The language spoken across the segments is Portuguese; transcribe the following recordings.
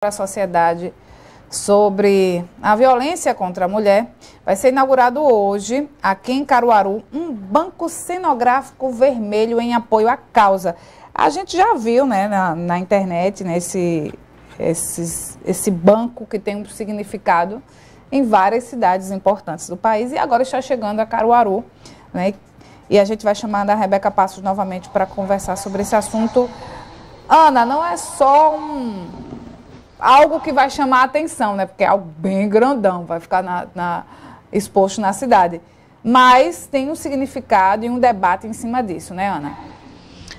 para a sociedade sobre a violência contra a mulher. Vai ser inaugurado hoje, aqui em Caruaru, um banco cenográfico vermelho em apoio à causa. A gente já viu né, na, na internet né, esse, esse, banco que tem um significado em várias cidades importantes do país e agora está chegando a Caruaru. Né, e a gente vai chamar a Rebeca Passos novamente para conversar sobre esse assunto. Ana, não é só um, algo que vai chamar a atenção, né? Porque é algo bem grandão, vai ficar na, na, exposto na cidade. Mas tem um significado e um debate em cima disso, né, Ana?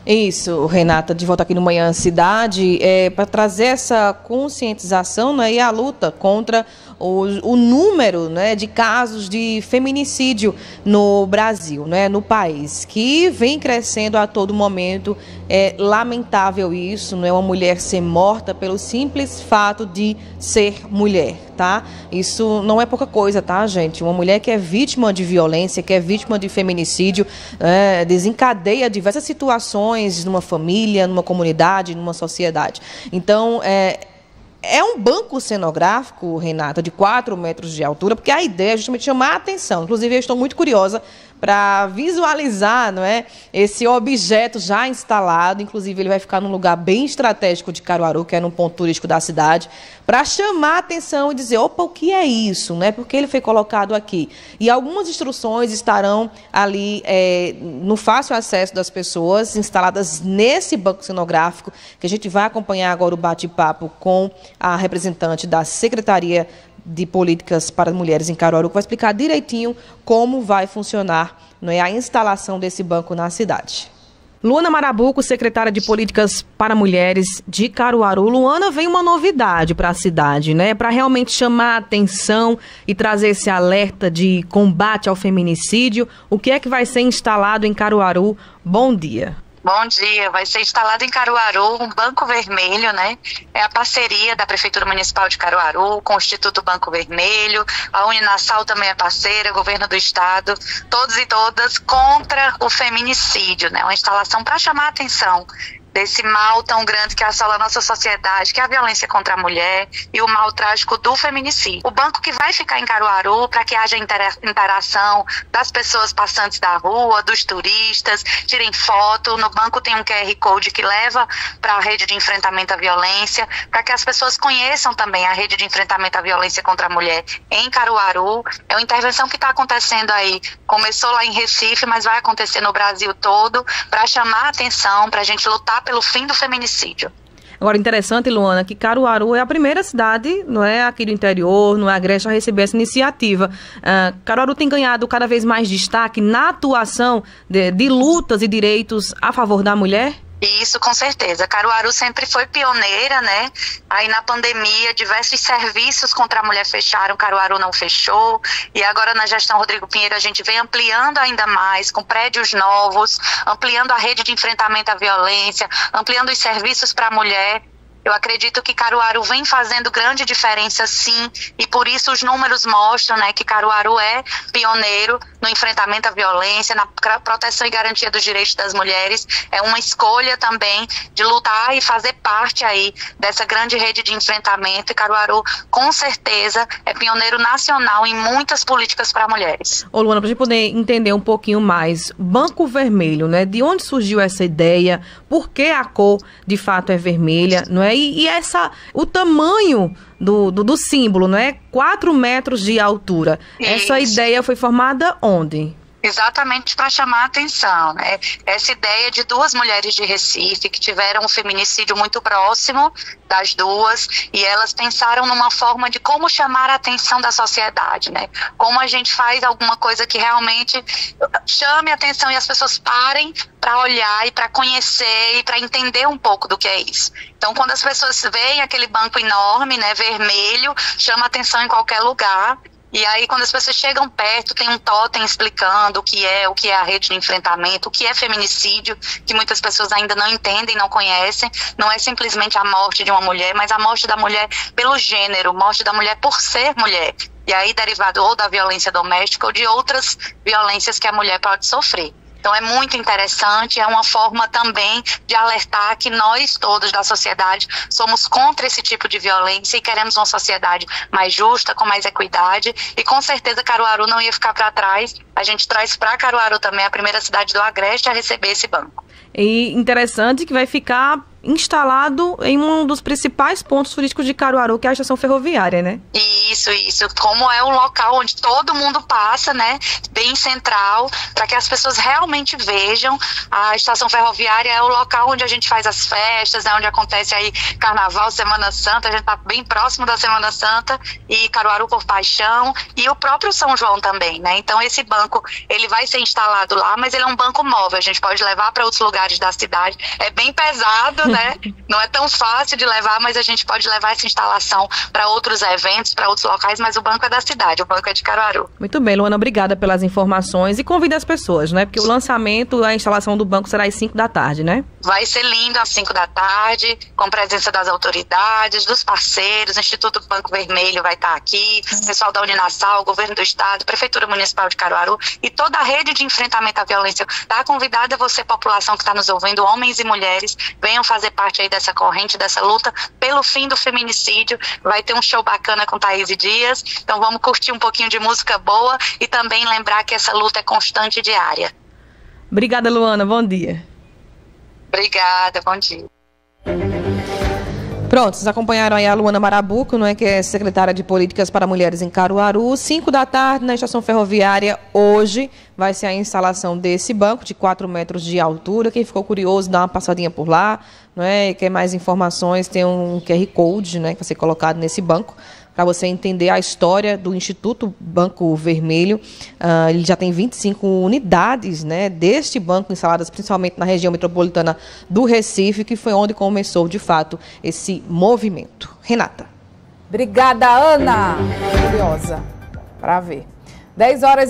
Isso, Renata, de volta aqui no Manhã Cidade, é, para trazer essa conscientização né, e a luta contra o, o número né, de casos de feminicídio no Brasil, né, no país, que vem crescendo a todo momento. É lamentável isso, não é uma mulher ser morta pelo simples fato de ser mulher, tá? Isso não é pouca coisa, tá, gente? Uma mulher que é vítima de violência, que é vítima de feminicídio, é, desencadeia diversas situações numa família, numa comunidade, numa sociedade. Então, é, é um banco cenográfico, Renata, de 4 metros de altura, porque a ideia é justamente chamar a atenção. Inclusive, eu estou muito curiosa para visualizar não é, esse objeto já instalado. Inclusive, ele vai ficar num lugar bem estratégico de Caruaru, que é num ponto turístico da cidade, para chamar a atenção e dizer, opa, o que é isso? Né? Por que ele foi colocado aqui? E algumas instruções estarão ali é, no fácil acesso das pessoas, instaladas nesse banco cenográfico, que a gente vai acompanhar agora o bate-papo com a representante da Secretaria de Políticas para Mulheres em Caruaru, que vai explicar direitinho como vai funcionar não é, a instalação desse banco na cidade. Luana Marabuco, secretária de Políticas para Mulheres de Caruaru. Luana, vem uma novidade para a cidade, né? Para realmente chamar a atenção e trazer esse alerta de combate ao feminicídio. O que é que vai ser instalado em Caruaru? Bom dia. Bom dia, vai ser instalado em Caruaru um Banco Vermelho, né? É a parceria da Prefeitura Municipal de Caruaru com o Instituto Banco Vermelho, a Uninassal também é parceira, governo do estado, todos e todas contra o feminicídio, né? Uma instalação para chamar a atenção desse mal tão grande que assola a nossa sociedade, que é a violência contra a mulher e o mal trágico do feminicídio. O banco que vai ficar em Caruaru para que haja interação das pessoas passantes da rua, dos turistas, tirem foto. No banco tem um QR Code que leva para a rede de enfrentamento à violência, para que as pessoas conheçam também a rede de enfrentamento à violência contra a mulher em Caruaru. É uma intervenção que está acontecendo aí. Começou lá em Recife, mas vai acontecer no Brasil todo para chamar a atenção, para a gente lutar pelo fim do feminicídio. Agora, interessante, Luana, que Caruaru é a primeira cidade, não é aqui do interior, não é agreste a receber essa iniciativa. Uh, Caruaru tem ganhado cada vez mais destaque na atuação de, de lutas e direitos a favor da mulher? Isso, com certeza. Caruaru sempre foi pioneira, né? Aí na pandemia, diversos serviços contra a mulher fecharam, Caruaru não fechou. E agora na gestão Rodrigo Pinheiro a gente vem ampliando ainda mais, com prédios novos, ampliando a rede de enfrentamento à violência, ampliando os serviços para a mulher. Eu acredito que Caruaru vem fazendo grande diferença sim, e por isso os números mostram né, que Caruaru é pioneiro no enfrentamento à violência, na proteção e garantia dos direitos das mulheres. É uma escolha também de lutar e fazer parte aí dessa grande rede de enfrentamento. E Caruaru, com certeza, é pioneiro nacional em muitas políticas para mulheres. Ô Luana, para a gente poder entender um pouquinho mais, Banco Vermelho, né? De onde surgiu essa ideia? Por que a cor de fato é vermelha? Não é? Né? E, e essa, o tamanho do, do, do, símbolo, não é? 4 metros de altura. Isso. Essa ideia foi formada onde? Exatamente para chamar a atenção, né? Essa ideia de duas mulheres de Recife que tiveram um feminicídio muito próximo das duas e elas pensaram numa forma de como chamar a atenção da sociedade, né? Como a gente faz alguma coisa que realmente chame a atenção e as pessoas parem para olhar e para conhecer e para entender um pouco do que é isso. Então, quando as pessoas veem aquele banco enorme, né, vermelho, chama atenção em qualquer lugar e aí, quando as pessoas chegam perto, tem um totem explicando o que é, o que é a rede de enfrentamento, o que é feminicídio, que muitas pessoas ainda não entendem, não conhecem. Não é simplesmente a morte de uma mulher, mas a morte da mulher pelo gênero, morte da mulher por ser mulher. E aí, derivado ou da violência doméstica ou de outras violências que a mulher pode sofrer. Então é muito interessante, é uma forma também de alertar que nós todos da sociedade somos contra esse tipo de violência e queremos uma sociedade mais justa, com mais equidade. E com certeza Caruaru não ia ficar para trás. A gente traz para Caruaru também a primeira cidade do Agreste a receber esse banco. E interessante que vai ficar instalado em um dos principais pontos turísticos de Caruaru, que é a estação ferroviária, né? Isso, isso. Como é um local onde todo mundo passa, né? Bem central, para que as pessoas realmente vejam. A estação ferroviária é o local onde a gente faz as festas, é onde acontece aí Carnaval, Semana Santa, a gente tá bem próximo da Semana Santa e Caruaru por Paixão e o próprio São João também, né? Então esse banco, ele vai ser instalado lá, mas ele é um banco móvel, a gente pode levar para outros lugares da cidade. É bem pesado, né? Não é tão fácil de levar, mas a gente pode levar essa instalação para outros eventos, para outros locais, mas o banco é da cidade, o banco é de Caruaru. Muito bem, Luana, obrigada pelas informações e convida as pessoas, né? Porque o lançamento, a instalação do banco será às 5 da tarde, né? Vai ser lindo às 5 da tarde, com presença das autoridades, dos parceiros, o Instituto Banco Vermelho vai estar aqui, o pessoal da Uninassal, o governo do estado, Prefeitura Municipal de Caruaru e toda a rede de enfrentamento à violência. Está convidada você, população que está nos ouvindo, homens e mulheres, venham fazer parte aí dessa corrente, dessa luta pelo fim do feminicídio. Vai ter um show bacana com Thaís Dias. Então vamos curtir um pouquinho de música boa e também lembrar que essa luta é constante e diária. Obrigada, Luana. Bom dia. Obrigada, bom dia. Pronto, vocês acompanharam aí a Luana Marabuco, não é, que é secretária de Políticas para Mulheres em Caruaru. 5 da tarde, na estação ferroviária, hoje, vai ser a instalação desse banco de 4 metros de altura. Quem ficou curioso, dá uma passadinha por lá, não é? Quer mais informações, tem um QR Code, né, que vai ser colocado nesse banco para você entender a história do Instituto Banco Vermelho. Uh, ele já tem 25 unidades né, deste banco instaladas principalmente na região metropolitana do Recife, que foi onde começou de fato esse movimento. Renata. Obrigada, Ana. Curiosa para ver. 10 horas e